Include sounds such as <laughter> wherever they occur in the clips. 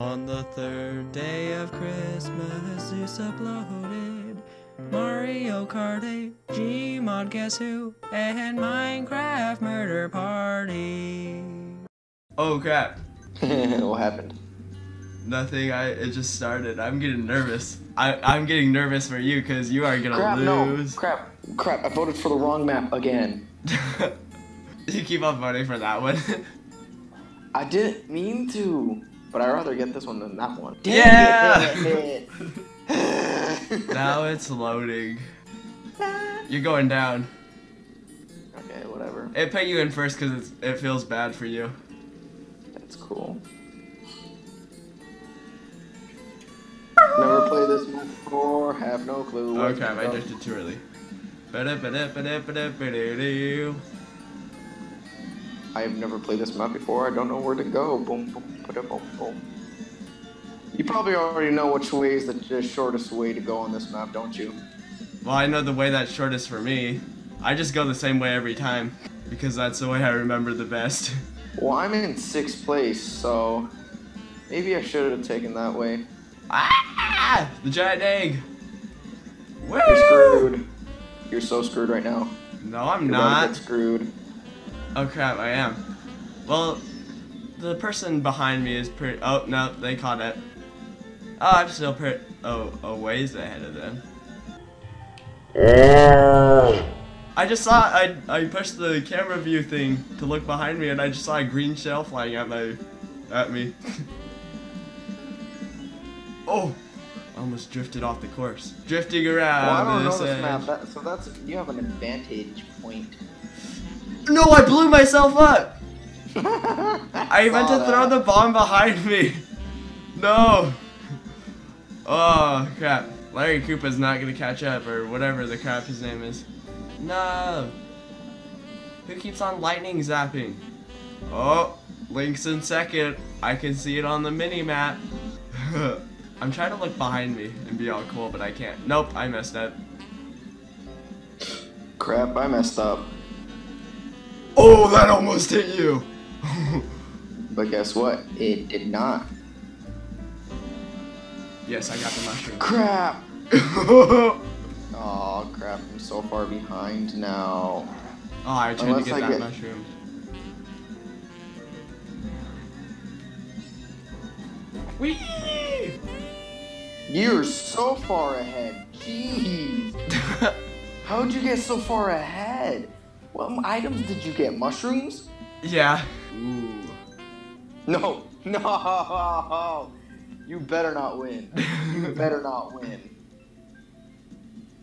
On the third day of Christmas, Zues uploaded Mario Kart 8, Gmod Guess Who, and Minecraft Murder Party. Oh crap. <laughs> what happened? Nothing, I it just started. I'm getting nervous. I, I'm getting nervous for you because you are gonna Crap, no. lose. Crap. Crap, I voted for the wrong map again. <laughs> you keep on voting for that one. I didn't mean to, but I'd rather get this one than that one. Yeah! it. <laughs> now it's loading. You're going down. Okay, whatever. It put you in first because it feels bad for you. That's cool. <laughs> Never played this map before, have no clue. Oh crap, I go. drifted too early. I have never played this map before. I don't know where to go. Boom, boom, ba boom, boom. You probably already know which way is the the shortest way to go on this map, don't you? Well, I know the way that's shortest for me. I just go the same way every time because that's the way I remember the best. Well, I'm in sixth place, so maybe I should have taken that way. ah! Ah, the giant egg. Woo! You're screwed. You're so screwed right now. No, I'm You're not. get screwed. Oh crap, I am. Well, the person behind me is pretty. Oh no, they caught it. Oh, I'm still pretty. Oh, a ways ahead of them. I just saw. I I pushed the camera view thing to look behind me, and I just saw a green shell flying at my, at me. <laughs> oh, I almost drifted off the course. Drifting around. Well, I don't know this this edge. map, that, so that's you have an advantage point. No, I blew myself up. I <laughs> I meant to throw the bomb behind me. No. Oh crap! Larry Koopa's not gonna catch up, or whatever the crap his name is. No. Who keeps on lightning zapping? Oh, Link's in second. I can see it on the mini map. <laughs> I'm trying to look behind me and be all cool, but I can't. Nope, I messed up. Crap, I messed up. Oh, that almost hit you. <laughs> But guess what? It did not. yes, I got the mushroom. Crap! <laughs> oh, crap, I'm so far behind now. Oh, I tried Unless to get I that get- mushroom. Whee! You're so far ahead. Jeez. <laughs> How'd you get so far ahead? What items did you get? Mushrooms? yeah. Ooh. No. <laughs> No. You better not win. You <laughs> better not win.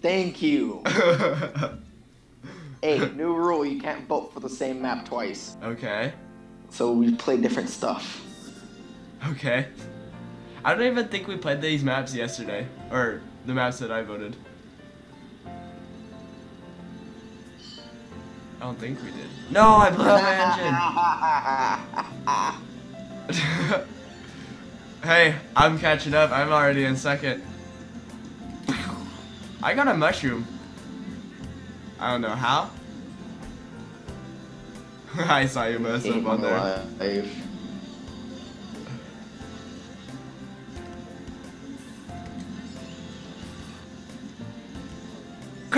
Thank you. Hey, new rule, you can't vote for the same map twice. okay. So we play different stuff. Okay. I don't even think we played these maps yesterday. Or the maps that I voted. I don't think we did. No, I blew up my engine. <laughs> hey, I'm catching up. I'm already in second. I got a mushroom. I don't know how. <laughs> I saw you mess up on there. Life.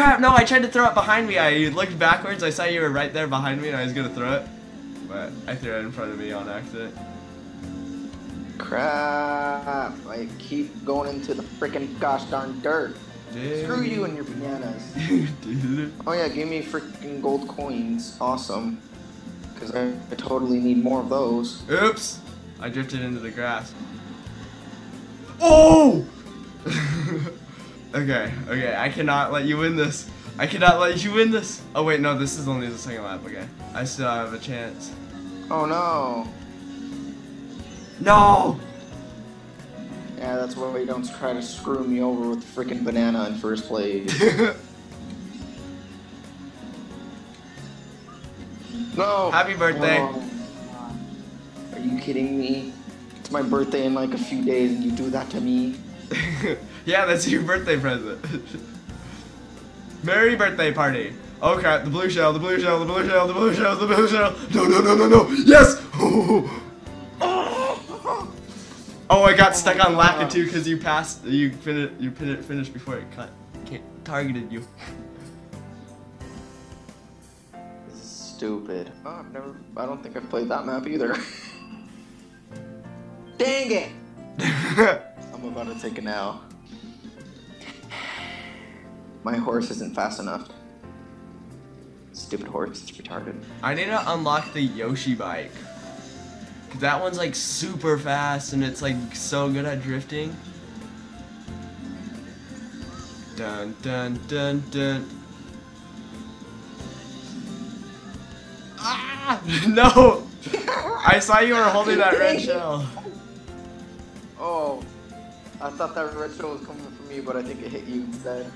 Crap, no, I tried to throw it behind me. I looked backwards, I saw you were right there behind me and I was gonna throw it. But I threw it in front of me on accident. Crap. I keep going into the freaking gosh darn dirt. Screw you and your bananas. <laughs> Oh yeah, give me freaking gold coins. Awesome. Because I, I totally need more of those. Oops! I drifted into the grass. Oh! Okay, okay, I cannot let you win this. I cannot let you win this. Oh wait, no, this is only the second lap, okay. I still have a chance. Oh no. No! Yeah, that's why you don't try to screw me over with the freaking banana in first place. <laughs> no. Happy birthday. Oh, Are you kidding me? It's my birthday in like a few days and you do that to me? <laughs> yeah, that's your birthday present. Merry birthday party. Oh crap, the blue shell, the blue shell, the blue shell, the blue shell, the blue shell. No, no, no, no, no. Yes! <laughs> Oh, I got stuck on Lakitu because you passed, you finished, you fin finished before it cut, targeted you. This is stupid. Oh, I've never, I don't think I've played that map either. <laughs> Dang it! <laughs> I'm about to take a now. My horse isn't fast enough. Stupid horse, it's retarded. I need to unlock the Yoshi bike. Cause that one's like super fast and it's like so good at drifting. Dun dun dun dun. Ah! <laughs> No! I saw you were holding that red <laughs> shell. Oh, I thought that red shell was coming for me, but I think it hit you instead.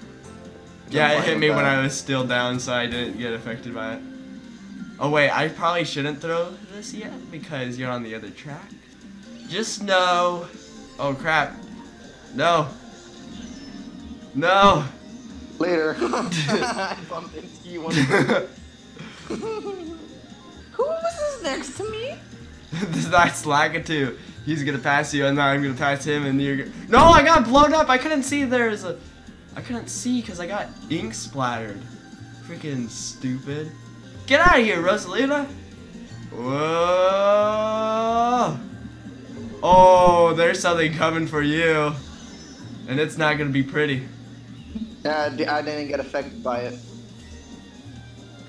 Yeah, it hit me when I was still down, so I didn't get affected by it. Oh wait, I probably shouldn't throw this yet because you're on the other track. Just know. Oh crap. No. No. Later. <laughs> <laughs> I bumped into you one <laughs> Who was this next to me? That's Lakitu. He's gonna pass you, and then I'm gonna pass him, and you're. Gonna... No, I got blown up. I couldn't see. There's a. I couldn't see because I got ink splattered. Freaking stupid. Get out of here, Rosalina! Whoa! Oh, there's something coming for you. And it's not gonna be pretty. Yeah, I didn't get affected by it.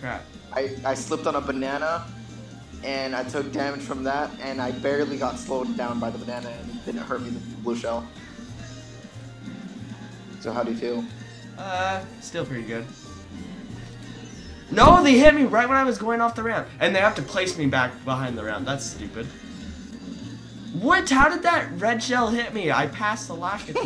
Crap. I, I slipped on a banana, and I took damage from that, and I barely got slowed down by the banana, and it didn't hurt me, the blue shell. So how do you feel? Uh, still pretty good. No, they hit me right when I was going off the ramp. And they have to place me back behind the ramp. That's stupid. What? How did that red shell hit me? I passed the Lakitu.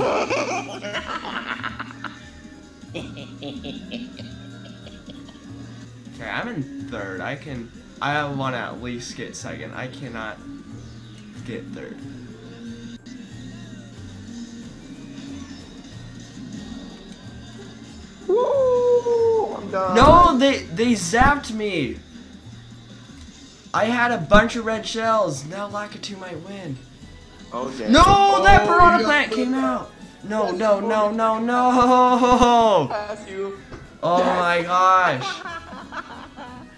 okay, I'm in third. I can... I want to at least get second. I cannot get third. No, they they zapped me. I had a bunch of red shells. Now Lakitu might win. Oh, No, oh, that piranha plant came out. No, no, no, no, no. Pass you. Oh my gosh.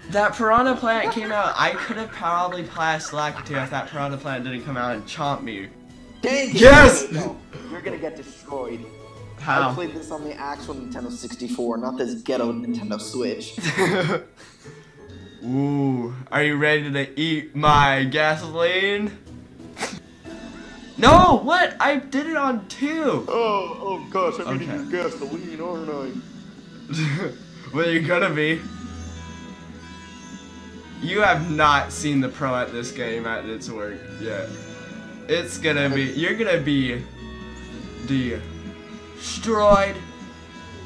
That piranha plant came out. I could have probably passed Lakitu if that piranha plant didn't come out and chomp me. Dang yes! No, you're gonna get destroyed. How? I played this on the actual Nintendo 64, not this ghetto Nintendo Switch. <laughs> Ooh, are you ready to eat my gasoline? no, what? I did it on two. Oh, oh gosh, I'm okay. gonna use gasoline, aren't I? <laughs> well, you're gonna be. You have not seen the pro at this game at its work yet. It's gonna be, you're gonna be the destroyed.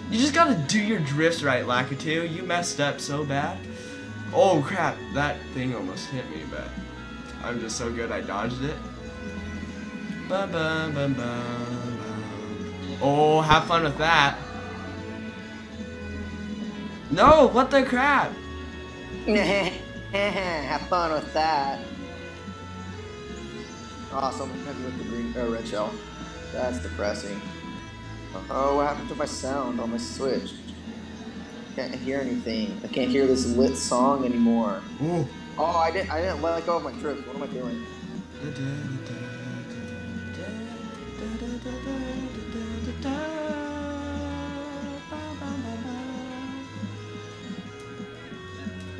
You just gotta do your drifts right, Lakitu. You messed up so bad. Oh crap, that thing almost hit me, but I'm just so good I dodged it. Ba -ba -ba oh, have fun with that. No, what the crap? <laughs> have fun with that. Awesome, happy with the green uh, red shell. That's depressing. Oh, what happened to my sound on my Switch? I Can't hear anything. I can't hear this lit song anymore. Ooh. Oh, I didn't. I didn't let go of my drift. What am I doing?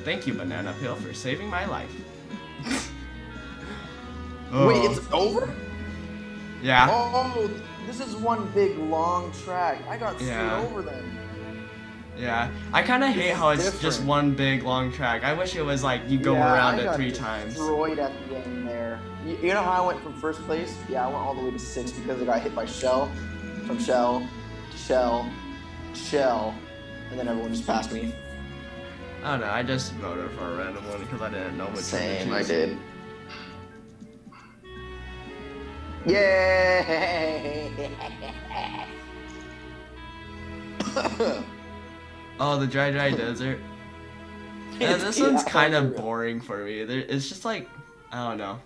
Thank you, Banana Peel, for saving my life. <laughs> oh. Wait, it's over? Yeah. Oh, this is one big long track. I got yeah. over then. Yeah, I kind of hate how it's different. just one big long track. I wish it was like you go yeah, around it three times. Destroyed at the end there. You, you, know how I went from first place? Yeah, I went all the way to sixth because I got hit by shell, from shell, to shell, shell, and then everyone just passed me. I don't know. I just voted for a random one because I didn't know which Same, I did. Yay! <laughs> Oh, the dry, dry <laughs> desert. <laughs> Yeah, this one's kind of boring for me. There, it's just like, I don't know.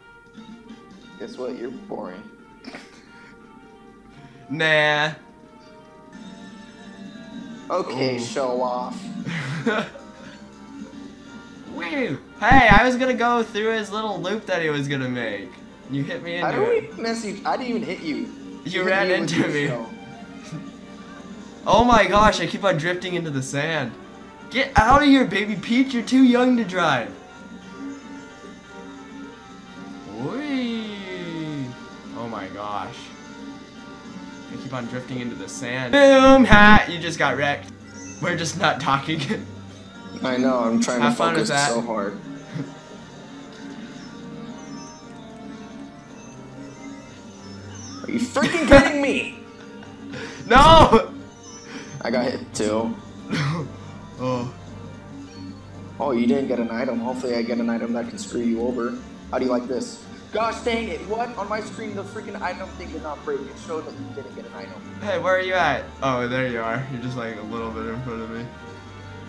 Guess what? You're boring. Nah. Okay, Oh. show off. Woo! Hey, I was gonna go through his little loop that he was gonna make. You hit me I into don't it. even miss you. I didn't even hit you. You hit ran me into me. <laughs> Oh my gosh, I keep on drifting into the sand. Get out of here, baby Peach, you're too young to drive. Oh my gosh. I keep on drifting into the sand. Boom! Hat! You just got wrecked. We're just not talking. <laughs> I know. I'm trying Have to focus that. so hard. You freaking kidding me? <laughs> no! I got hit too. <laughs> oh. Oh, you didn't get an item. Hopefully, I get an item that can screw you over. How do you like this? Gosh dang it! What? On my screen, the freaking item thing did not break. It showed that you didn't get an item. Hey, where are you at? Oh, there you are. You're just like a little bit in front of me.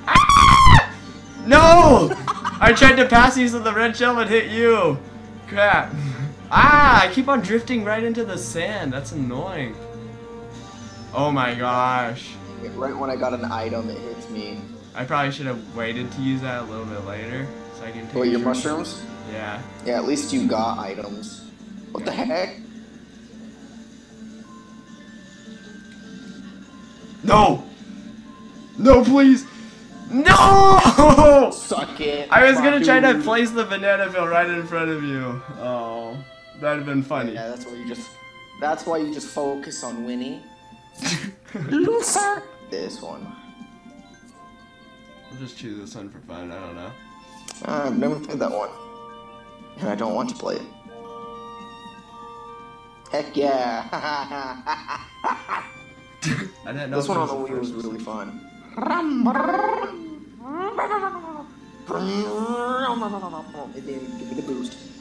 Ah! No! I tried to pass you so the red shell would hit you. Crap. <laughs> Ah, I keep on drifting right into the sand. That's annoying. Oh my gosh. Right when I got an item, it hits me. I probably should have waited to use that a little bit later so I can take What, your mushrooms? Yeah. Yeah, at least you got items. What the heck? No! No, please! No! Suck it. I was gonna try to place the banana peel right in front of you. Oh, that'd have been funny. Yeah, that's why you just. That's why you just focus on winning. <laughs> Loser. This one. I'll just choose this one for fun. I don't know. Uh, I've never played that one, and I don't want to play it. Heck yeah! <laughs> <laughs> I didn't know. this one on the was Wii was really fun. It didn't give me the boost.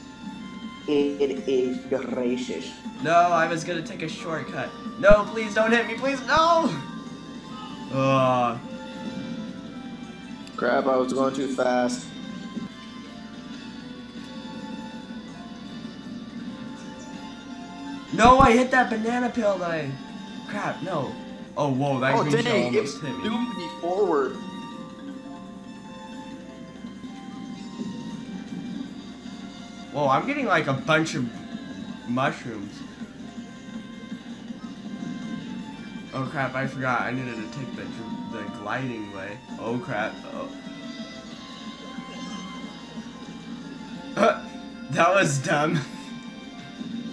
It is gracious. No, I was gonna take a shortcut. No, please don't hit me, please, no! Ugh. Crap, I was going too fast. No, I hit that banana peel that I. Crap, no. Oh, whoa, that Oh green dang, it almost hit me. zoomed me forward. Whoa, I'm getting like a bunch of mushrooms. Oh crap, I forgot. I needed to take the, the gliding way. Oh crap. Oh. <laughs> that was dumb.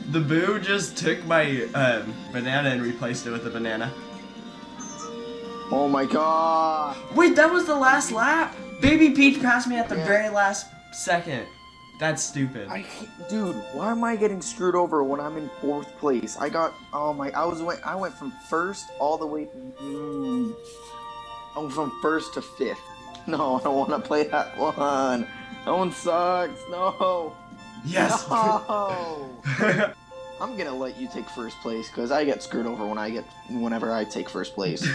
The boo just took my um, banana and replaced it with a banana. Oh my god. Wait, that was the last lap? Baby Peach passed me at the Yeah. very last second. That's stupid. I dude, why am I getting screwed over when I'm in fourth place? I got oh my I was went I went from first all the way mm, I went from first to fifth. No, I don't want to play that one. That one sucks. No. yes. No. <laughs> I'm gonna let you take first place because I get screwed over when I get whenever I take first place. <laughs>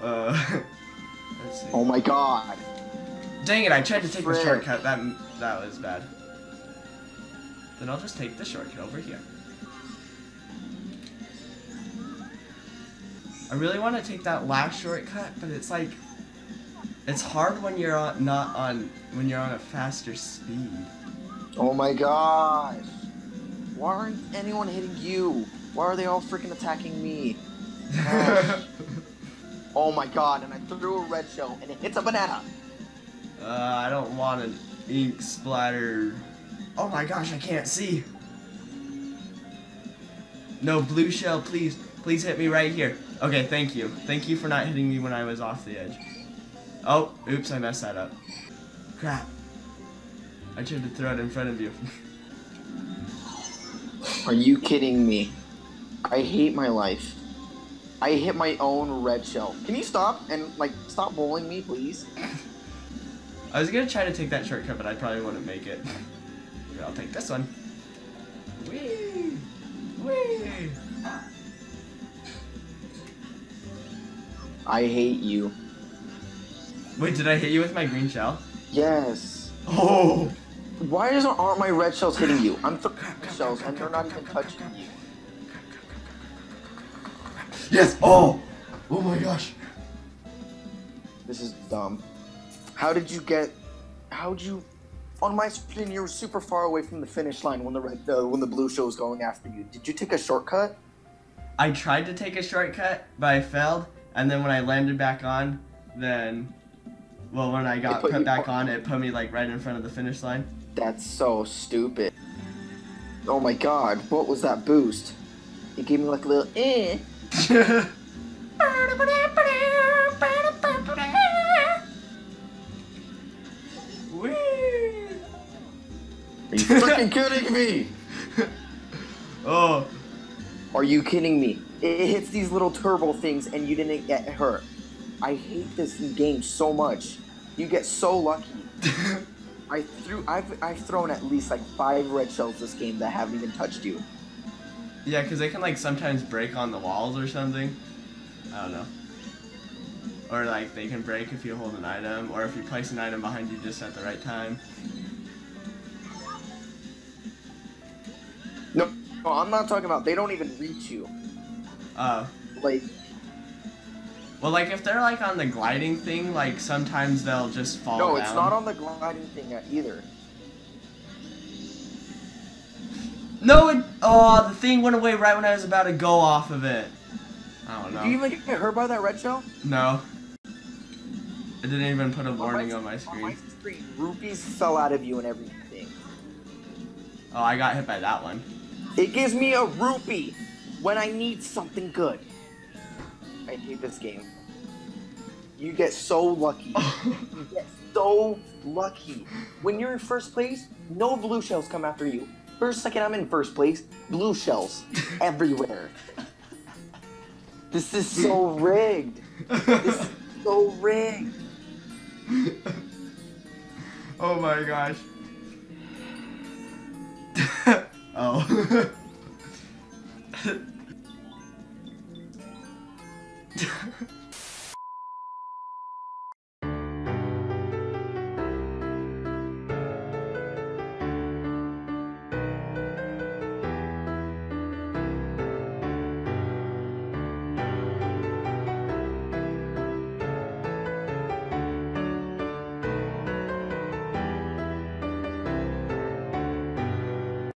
uh, <laughs> let's see. Oh my god. Dang it! I tried to take the shortcut. That that was bad. Then I'll just take the shortcut over here. I really want to take that last shortcut, but it's like it's hard when you're on, not on when you're on a faster speed. Oh my gosh. Why aren't anyone hitting you? Why are they all freaking attacking me? <laughs> Oh my god, and I threw a red shell and it hits a banana. Uh, I don't want an ink splatter. Oh my gosh, I can't see. No blue shell, please, please hit me right here. Okay, thank you. Thank you for not hitting me when I was off the edge. Oh, oops, I messed that up. Crap. I tried to throw it in front of you. Are you kidding me? I hate my life. I hit my own red shell. Can you stop and like stop bowling me, please? I was gonna try to take that shortcut, but I probably wouldn't make it. I'll take this one. Whee! Whee! I hate you. Wait, did I hit you with my green shell? Yes. Oh. Why isn't aren't my red shells hitting you? I'm throwing shells and they're not even touching you. Yes. Oh. Oh my gosh. This is dumb. How did you get? How'd you? On my screen, you were super far away from the finish line when the red, uh, when the blue show was going after you. Did you take a shortcut? I tried to take a shortcut, but I failed. And then when I landed back on, then, well, when I got put put back on- on, it put me like right in front of the finish line. That's so stupid. Oh my god, what was that boost? It gave me like a little eh. <laughs> <laughs> freaking kidding me? <laughs> Oh. Are you kidding me? It it hits these little turbo things and you didn't get hurt. I hate this game so much. You get so lucky. <laughs> I threw I've I've thrown at least like five red shells this game that haven't even touched you. Yeah, because they can like sometimes break on the walls or something. I don't know. Or like they can break if you hold an item, or if you place an item behind you just at the right time. No, I'm not talking about they don't even reach you. Uh, Like well, like if they're like on the gliding thing, like sometimes they'll just fall no, down. it's not on the gliding thing either. No, it. Oh, the thing went away right when I was about to go off of it. I don't Did know. you even get hurt by that red shell? No. It didn't even put a warning on my On my screen. screen, rupees fell out of you and everything. Oh, I got hit by that one. It gives me a rupee when I need something good. I hate this game. You get so lucky. <laughs> You get so lucky. When you're in first place, no blue shells come after you. First second I'm in first place, blue shells everywhere. This is so rigged. This is so rigged. <laughs> oh my gosh. Oh. <laughs>